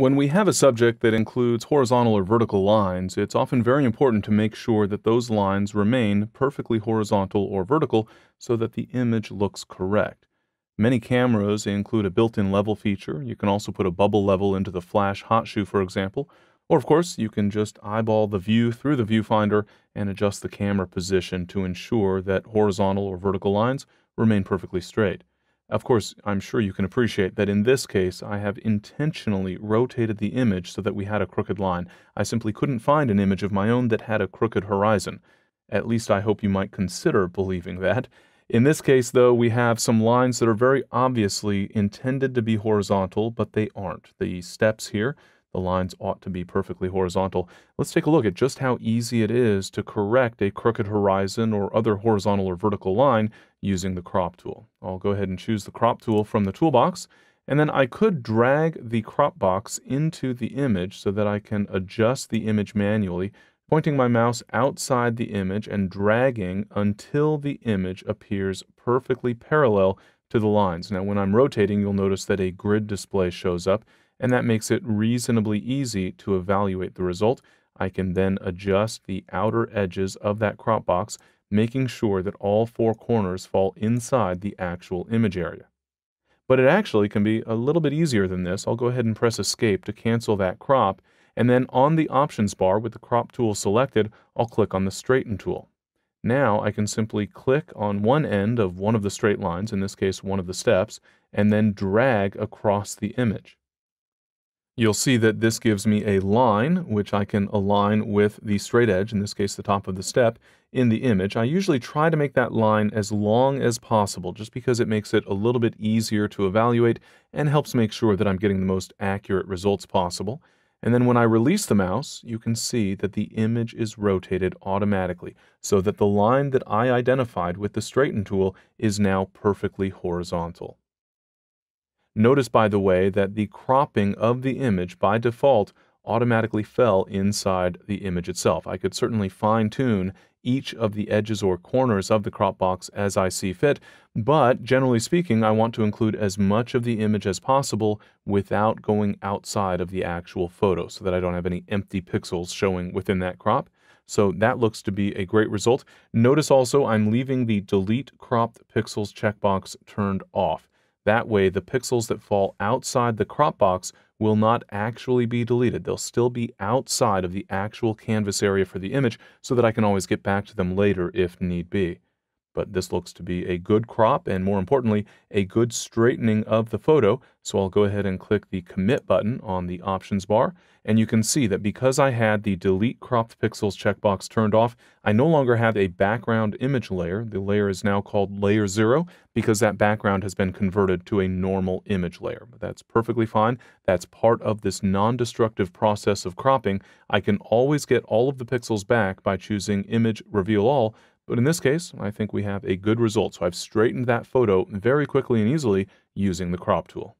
When we have a subject that includes horizontal or vertical lines, it's often very important to make sure that those lines remain perfectly horizontal or vertical so that the image looks correct. Many cameras include a built-in level feature. You can also put a bubble level into the flash hot shoe, for example. Or of course, you can just eyeball the view through the viewfinder and adjust the camera position to ensure that horizontal or vertical lines remain perfectly straight. Of course, I'm sure you can appreciate that in this case, I have intentionally rotated the image so that we had a crooked line. I simply couldn't find an image of my own that had a crooked horizon. At least I hope you might consider believing that. In this case, though, we have some lines that are very obviously intended to be horizontal, but they aren't. The steps here the lines ought to be perfectly horizontal. Let's take a look at just how easy it is to correct a crooked horizon or other horizontal or vertical line using the crop tool. I'll go ahead and choose the crop tool from the toolbox, and then I could drag the crop box into the image so that I can adjust the image manually, pointing my mouse outside the image and dragging until the image appears perfectly parallel to the lines. Now, when I'm rotating, you'll notice that a grid display shows up and that makes it reasonably easy to evaluate the result. I can then adjust the outer edges of that crop box, making sure that all four corners fall inside the actual image area. But it actually can be a little bit easier than this. I'll go ahead and press escape to cancel that crop, and then on the options bar with the crop tool selected, I'll click on the straighten tool. Now I can simply click on one end of one of the straight lines, in this case one of the steps, and then drag across the image. You'll see that this gives me a line, which I can align with the straight edge, in this case the top of the step, in the image. I usually try to make that line as long as possible, just because it makes it a little bit easier to evaluate and helps make sure that I'm getting the most accurate results possible. And then when I release the mouse, you can see that the image is rotated automatically, so that the line that I identified with the straighten tool is now perfectly horizontal. Notice, by the way, that the cropping of the image by default automatically fell inside the image itself. I could certainly fine tune each of the edges or corners of the crop box as I see fit, but generally speaking, I want to include as much of the image as possible without going outside of the actual photo so that I don't have any empty pixels showing within that crop. So that looks to be a great result. Notice also I'm leaving the delete cropped pixels checkbox turned off. That way, the pixels that fall outside the crop box will not actually be deleted. They'll still be outside of the actual canvas area for the image so that I can always get back to them later if need be but this looks to be a good crop and more importantly, a good straightening of the photo. So I'll go ahead and click the commit button on the options bar. And you can see that because I had the delete cropped pixels checkbox turned off, I no longer have a background image layer. The layer is now called layer zero because that background has been converted to a normal image layer. But that's perfectly fine. That's part of this non-destructive process of cropping. I can always get all of the pixels back by choosing image reveal all but in this case, I think we have a good result. So I've straightened that photo very quickly and easily using the crop tool.